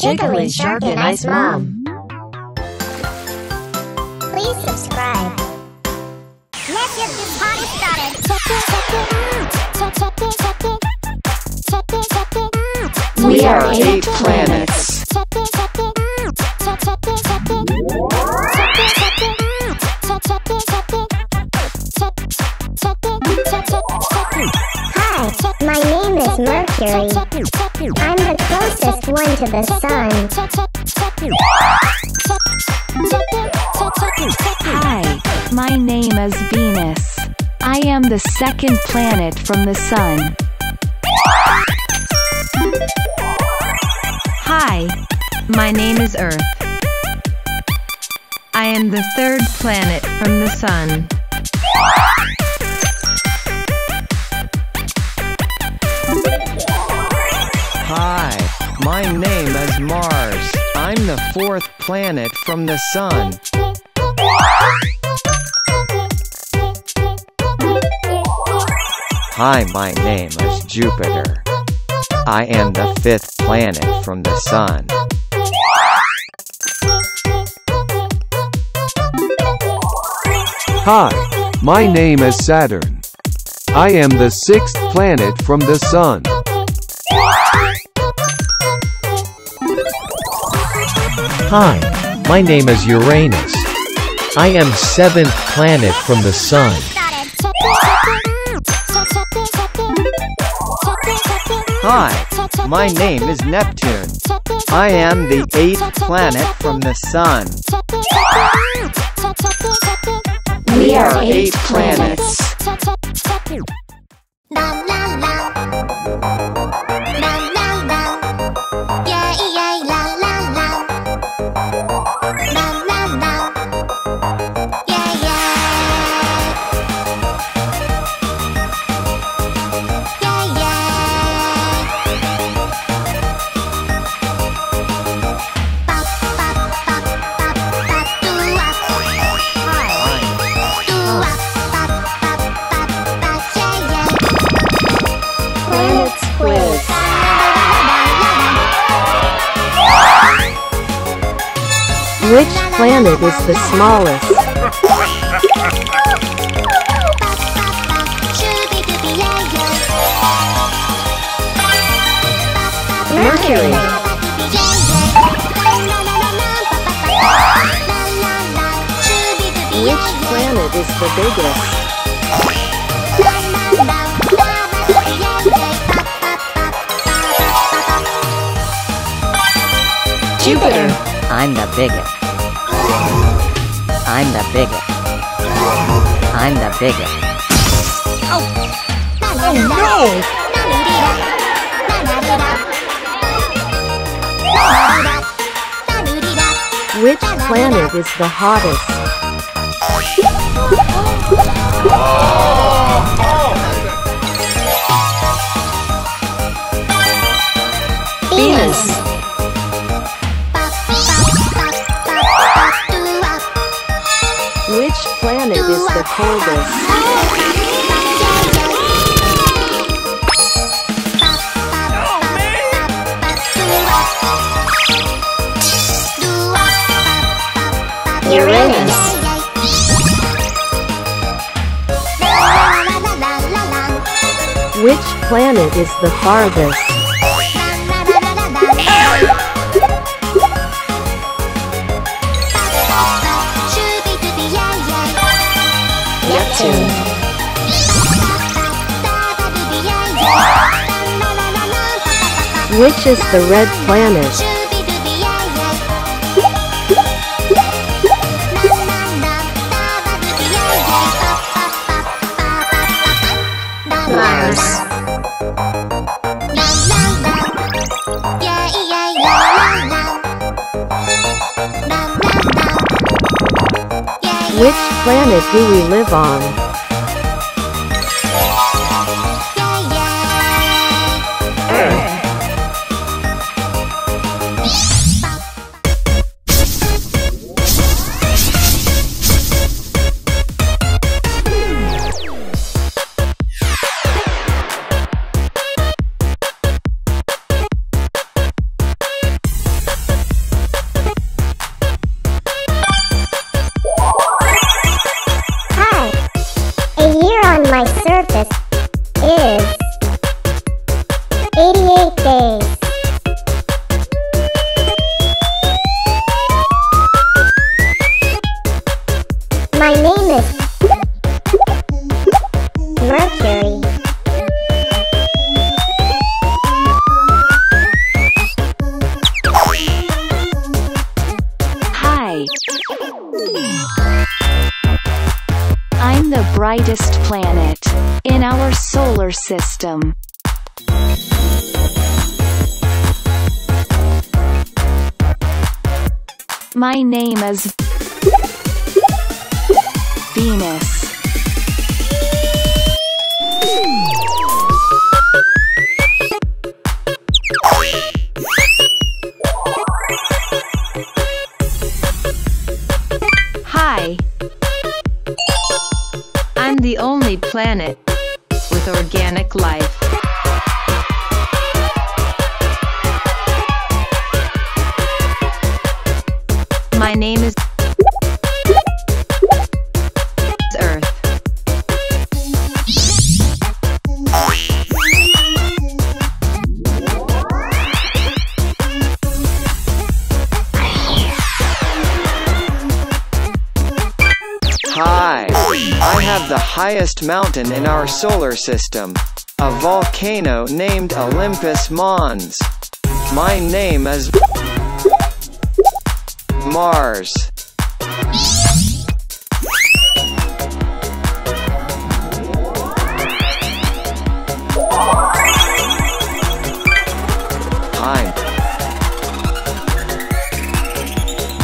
Jiggly Shark and Ice Mom. Please subscribe. Let's get this party started. We are eight planets. Hi, my name is Mercury. To the sun. Hi, my name is Venus. I am the second planet from the Sun. Hi, my name is Earth. I am the third planet from the Sun. Hi, my name is Mars. I'm the fourth planet from the sun. Hi, my name is Jupiter. I am the fifth planet from the sun. Hi, my name is Saturn. I am the sixth planet from the Sun. Hi, my name is Uranus. I am seventh planet from the sun. Hi, my name is Neptune. I am the eighth planet from the sun. We are eight planets. Which planet is the smallest? Mercury. Which planet is the biggest? Jupiter. I'm the biggest. I'm the biggest. I'm the biggest. Oh, oh no! Which planet is the hottest? Uranus. Which planet is the farthest? Which is the red planet? Mars. Which planet do we live on? Brightest planet in our solar system. My name is Venus. Planet with organic life. Highest mountain in our solar system. A volcano named Olympus Mons. My name is Mars.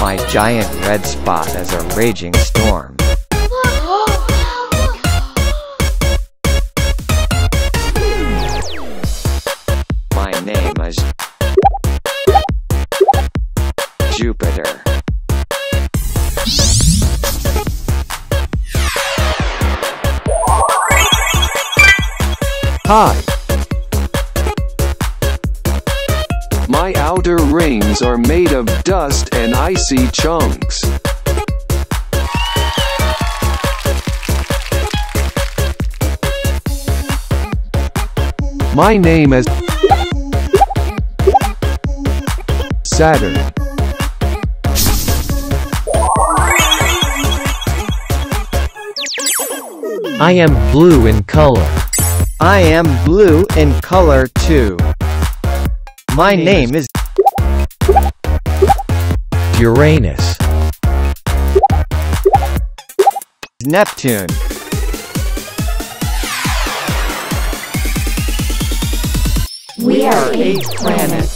My giant red spot is a raging storm. Hi. My outer rings are made of dust and icy chunks. My name is Saturn. I am blue in color. I am blue in color too. My name is Uranus. Neptune. We are eight planets.